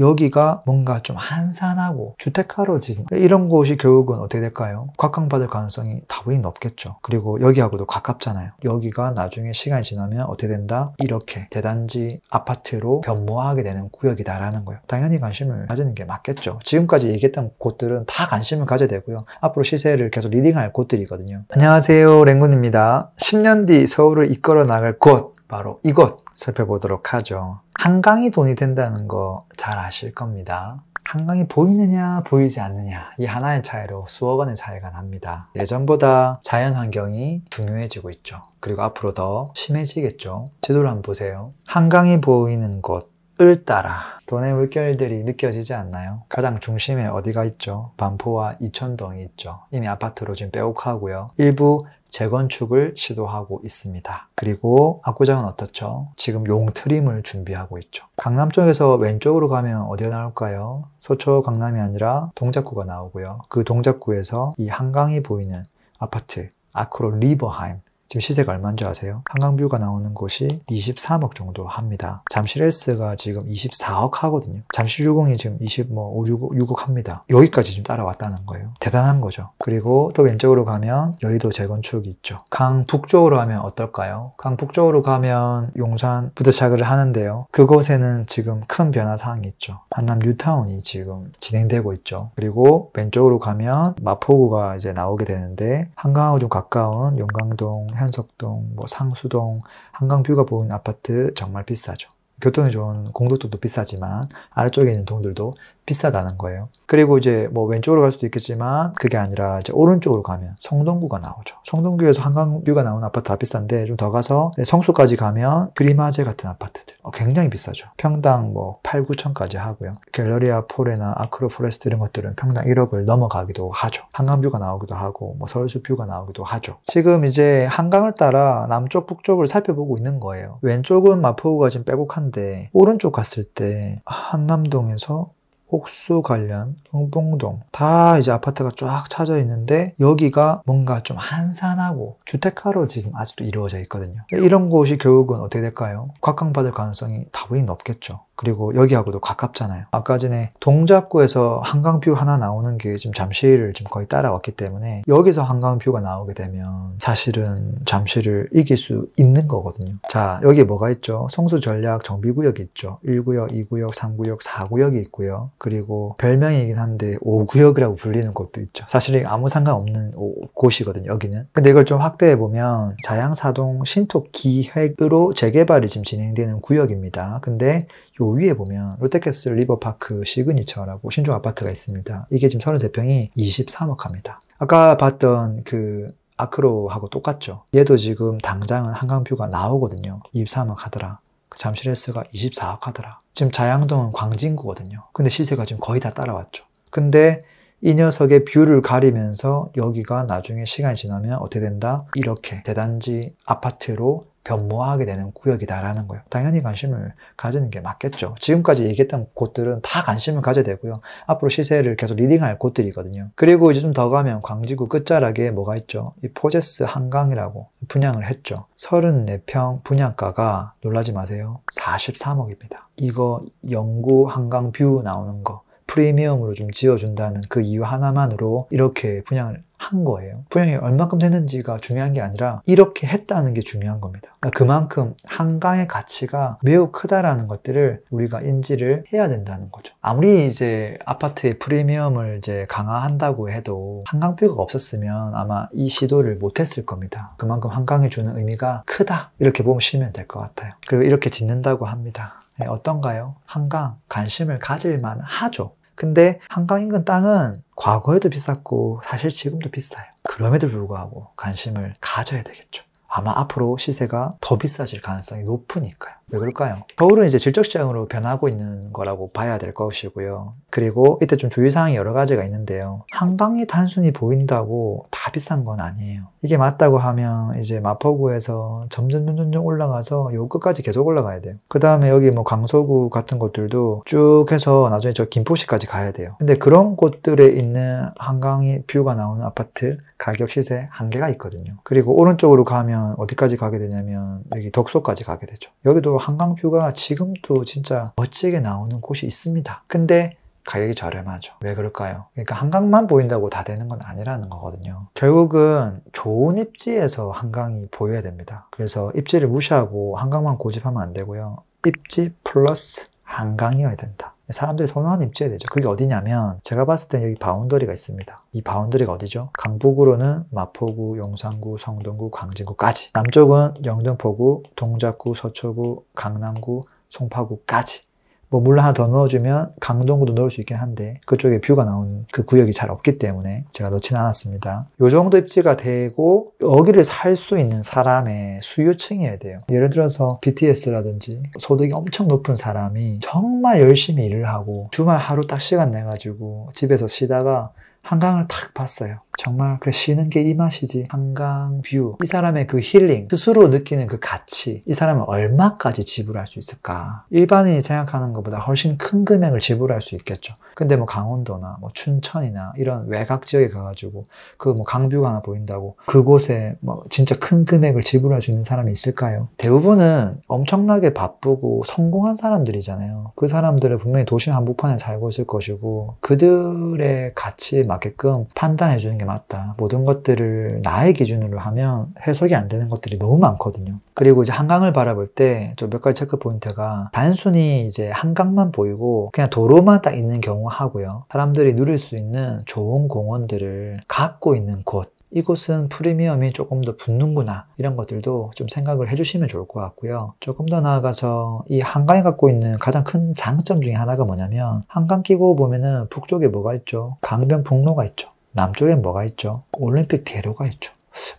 여기가 뭔가 좀 한산하고 주택가로 지금 이런 곳이 결국은 어떻게 될까요? 곽강받을 가능성이 다분히 높겠죠. 그리고 여기하고도 가깝잖아요. 여기가 나중에 시간이 지나면 어떻게 된다? 이렇게 대단지 아파트로 변모하게 되는 구역이다라는 거예요. 당연히 관심을 가지는 게 맞겠죠. 지금까지 얘기했던 곳들은 다 관심을 가져야 되고요. 앞으로 시세를 계속 리딩할 곳들이거든요. 안녕하세요. 랭군입니다. 10년 뒤 서울을 이끌어 나갈 곳 바로 이곳 살펴보도록 하죠. 한강이 돈이 된다는 거 잘 아실 겁니다. 한강이 보이느냐 보이지 않느냐 이 하나의 차이로 수억 원의 차이가 납니다. 예전보다 자연 환경이 중요해지고 있죠. 그리고 앞으로 더 심해지겠죠. 지도를 한번 보세요. 한강이 보이는 곳 을 따라 돈의 물결들이 느껴지지 않나요? 가장 중심에 어디가 있죠? 반포와 이천동이 있죠. 이미 아파트로 지금 빼곡하고요. 일부 재건축을 시도하고 있습니다. 그리고 압구정은 어떻죠? 지금 용트림을 준비하고 있죠. 강남 쪽에서 왼쪽으로 가면 어디가 나올까요? 소초 강남이 아니라 동작구가 나오고요. 그 동작구에서 이 한강이 보이는 아파트 아크로 리버하임 지금 시세가 얼마인 줄 아세요? 한강뷰가 나오는 곳이 23억 정도 합니다. 잠실 S가 지금 24억 하거든요. 잠실 주공이 지금 20, 뭐, 5, 6억, 6억 합니다. 여기까지 지금 따라왔다는 거예요. 대단한 거죠. 그리고 또 왼쪽으로 가면 여의도 재건축이 있죠. 강 북쪽으로 가면 어떨까요? 강 북쪽으로 가면 용산 부드차크를 하는데요. 그곳에는 지금 큰 변화 사항이 있죠. 한남 뉴타운이 지금 진행되고 있죠. 그리고 왼쪽으로 가면 마포구가 이제 나오게 되는데 한강하고 좀 가까운 용강동 현석동, 뭐 상수동, 한강뷰가 보이는 아파트 정말 비싸죠. 교통이 좋은 공덕동도 비싸지만 아래쪽에 있는 동들도 비싸다는 거예요. 그리고 이제 뭐 왼쪽으로 갈 수도 있겠지만 그게 아니라 이제 오른쪽으로 가면 성동구가 나오죠. 성동구에서 한강뷰가 나오는 아파트 다 비싼데 좀 더 가서 성수까지 가면 트리마제 같은 아파트들 어, 굉장히 비싸죠. 평당 뭐 8, 9천까지 하고요. 갤러리아 포레나 아크로 포레스트 이런 것들은 평당 1억을 넘어가기도 하죠. 한강뷰가 나오기도 하고 뭐 서울숲 뷰가 나오기도 하죠. 지금 이제 한강을 따라 남쪽 북쪽을 살펴보고 있는 거예요. 왼쪽은 마포구가 지금 빼곡한데 오른쪽 갔을 때 한남동에서 옥수 관련, 경봉동 다 이제 아파트가 쫙 찾아 있는데 여기가 뭔가 좀 한산하고 주택가로 지금 아직도 이루어져 있거든요. 이런 곳이 결국은 어떻게 될까요? 곽강받을 가능성이 다분히 높겠죠. 그리고 여기하고도 가깝잖아요. 아까 전에 동작구에서 한강뷰 하나 나오는 게 지금 잠실을 지금 거의 따라왔기 때문에 여기서 한강뷰가 나오게 되면 사실은 잠실을 이길 수 있는 거거든요. 자, 여기 뭐가 있죠? 성수 전략 정비구역이 있죠. 1구역, 2구역, 3구역, 4구역이 있고요. 그리고 별명이긴 한데 5구역이라고 불리는 곳도 있죠. 사실 아무 상관없는 곳이거든요. 여기는. 근데 이걸 좀 확대해 보면 자양사동 신통기획으로 재개발이 지금 진행되는 구역입니다. 근데 요 위에 보면 롯데캐슬 리버파크 시그니처라고 신축 아파트가 있습니다. 이게 지금 33평이 23억 합니다. 아까 봤던 그 아크로하고 똑같죠. 얘도 지금 당장은 한강뷰가 나오거든요. 23억 하더라. 그 잠실 엘스가 24억 하더라. 지금 자양동은 광진구거든요. 근데 시세가 지금 거의 다 따라왔죠. 근데 이 녀석의 뷰를 가리면서 여기가 나중에 시간이 지나면 어떻게 된다? 이렇게 대단지 아파트로 변모하게 되는 구역이다라는 거예요. 당연히 관심을 가지는 게 맞겠죠. 지금까지 얘기했던 곳들은 다 관심을 가져야 되고요. 앞으로 시세를 계속 leading할 곳들이거든요. 그리고 이제 좀 더 가면 광진구 끝자락에 뭐가 있죠? 이 포제스 한강이라고 분양을 했죠. 34평 분양가가 놀라지 마세요. 43억입니다. 이거 영구 한강 뷰 나오는 거 프리미엄으로 좀 지어준다는 그 이유 하나만으로 이렇게 분양을 한 거예요. 분양이 얼마큼 됐는지가 중요한 게 아니라 이렇게 했다는 게 중요한 겁니다. 그러니까 그만큼 한강의 가치가 매우 크다라는 것들을 우리가 인지를 해야 된다는 거죠. 아무리 이제 아파트의 프리미엄을 이제 강화한다고 해도 한강뷰가 없었으면 아마 이 시도를 못했을 겁니다. 그만큼 한강이 주는 의미가 크다 이렇게 보시면 될 것 같아요. 그리고 이렇게 짓는다고 합니다. 네, 어떤가요? 한강 관심을 가질 만 하죠. 근데 한강 인근 땅은 과거에도 비쌌고 사실 지금도 비싸요. 그럼에도 불구하고 관심을 가져야 되겠죠. 아마 앞으로 시세가 더 비싸질 가능성이 높으니까요. 왜 그럴까요? 서울은 이제 질적 시장으로 변하고 있는 거라고 봐야 될 것이고요. 그리고 이때 좀 주의사항이 여러 가지가 있는데요. 한강이 단순히 보인다고 다 비싼 건 아니에요. 이게 맞다고 하면 이제 마포구에서 점점 점점 올라가서 요 끝까지 계속 올라가야 돼요. 그 다음에 여기 뭐 강서구 같은 곳들도 쭉 해서 나중에 저 김포시까지 가야 돼요. 근데 그런 곳들에 있는 한강이 뷰가 나오는 아파트 가격 시세 한계가 있거든요. 그리고 오른쪽으로 가면 어디까지 가게 되냐면 여기 덕소까지 가게 되죠. 여기도 한강뷰가 지금도 진짜 멋지게 나오는 곳이 있습니다. 근데 가격이 저렴하죠. 왜 그럴까요? 그러니까 한강만 보인다고 다 되는 건 아니라는 거거든요. 결국은 좋은 입지에서 한강이 보여야 됩니다. 그래서 입지를 무시하고 한강만 고집하면 안 되고요. 입지 플러스 한강이어야 된다. 사람들이 선호하는 입지여야 되죠. 그게 어디냐면 제가 봤을 때 여기 boundary가 있습니다. 이 boundary가 어디죠? 강북으로는 마포구, 용산구, 성동구, 광진구까지 남쪽은 영등포구, 동작구, 서초구, 강남구, 송파구까지 뭐 물론 하나 더 넣어주면 강동구도 넣을 수 있긴 한데 그쪽에 뷰가 나온 그 구역이 잘 없기 때문에 제가 넣진 않았습니다. 요 정도 입지가 되고 여기를 살 수 있는 사람의 수요층이어야 돼요. 예를 들어서 BTS라든지 소득이 엄청 높은 사람이 정말 열심히 일을 하고 주말 하루 딱 시간 내가지고 집에서 쉬다가 한강을 탁 봤어요. 정말 그래 쉬는 게 이 맛이지. 한강 뷰. 이 사람의 그 힐링, 스스로 느끼는 그 가치. 이 사람은 얼마까지 지불할 수 있을까? 일반인이 생각하는 것보다 훨씬 큰 금액을 지불할 수 있겠죠. 근데 뭐 강원도나 뭐 춘천이나 이런 외곽 지역에 가가지고 그 뭐 강뷰가 하나 보인다고 그곳에 뭐 진짜 큰 금액을 지불할 수 있는 사람이 있을까요? 대부분은 엄청나게 바쁘고 성공한 사람들이잖아요. 그 사람들은 분명히 도시 한복판에 살고 있을 것이고 그들의 가치에 맞게끔 판단해 주는 게 맞다. 모든 것들을 나의 기준으로 하면 해석이 안 되는 것들이 너무 많거든요. 그리고 이제 한강을 바라볼 때 좀 몇 가지 체크 포인트가 단순히 이제 한강만 보이고 그냥 도로만 딱 있는 경우 하고요. 사람들이 누릴 수 있는 좋은 공원들을 갖고 있는 곳 이곳은 프리미엄이 조금 더 붙는구나 이런 것들도 좀 생각을 해주시면 좋을 것 같고요. 조금 더 나아가서 이 한강이 갖고 있는 가장 큰 장점 중에 하나가 뭐냐면 한강 끼고 보면은 북쪽에 뭐가 있죠? 강변북로가 있죠? 남쪽에 뭐가 있죠? 올림픽 대로가 있죠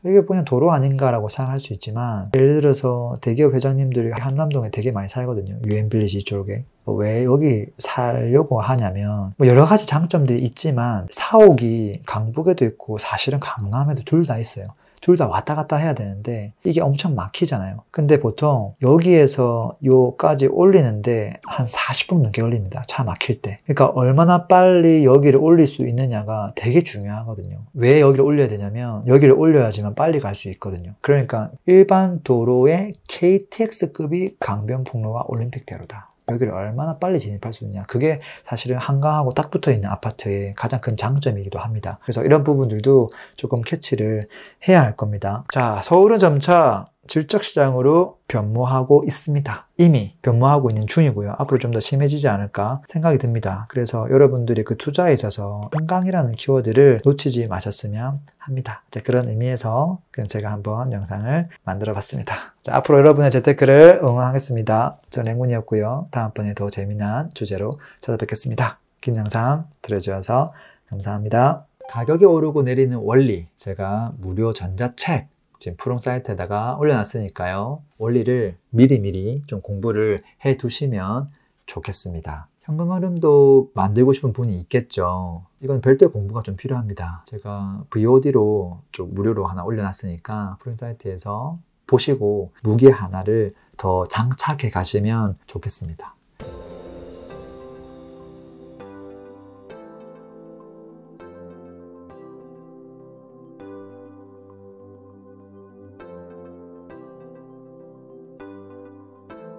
이게 그냥 도로 아닌가라고 생각할 수 있지만 예를 들어서 대기업 회장님들이 한남동에 되게 많이 살거든요. 유엔빌리지 쪽에. 왜 여기 살려고 하냐면 뭐 여러 가지 장점들이 있지만 사옥이 강북에도 있고 사실은 강남에도 둘 다 있어요 둘 다 왔다 갔다 해야 되는데 이게 엄청 막히잖아요. 근데 보통 여기에서 요까지 올리는데 한 40분 넘게 걸립니다. 차 막힐 때. 그러니까 얼마나 빨리 여기를 올릴 수 있느냐가 되게 중요하거든요. 왜 여기를 올려야 되냐면 여기를 올려야지만 빨리 갈 수 있거든요. 그러니까 일반 도로의 KTX급이 강변북로와 올림픽대로다 여기를 얼마나 빨리 진입할 수 있냐. 그게 사실은 한강하고 딱 붙어 있는 아파트의 가장 큰 장점이기도 합니다. 그래서 이런 부분들도 조금 캐치를 해야 할 겁니다. 자 서울은 점차 질적 시장으로 변모하고 있습니다. 이미 변모하고 있는 중이고요. 앞으로 좀 더 심해지지 않을까 생각이 듭니다. 그래서 여러분들이 그 투자에 있어서 한강이라는 키워드를 놓치지 마셨으면 합니다. 자, 그런 의미에서 제가 한번 영상을 만들어 봤습니다. 자, 앞으로 여러분의 재테크를 응원하겠습니다. 저는 행군이었고요. 다음번에 더 재미난 주제로 찾아뵙겠습니다. 긴 영상 들어주셔서 감사합니다. 가격이 오르고 내리는 원리 제가 무료 전자책 지금 프롬 사이트에다가 올려놨으니까요. 원리를 미리미리 좀 공부를 해 두시면 좋겠습니다. 현금 흐름도 만들고 싶은 분이 있겠죠. 이건 별도의 공부가 좀 필요합니다. 제가 VOD로 좀 무료로 하나 올려놨으니까 프롬 사이트에서 보시고 무기 하나를 더 장착해 가시면 좋겠습니다.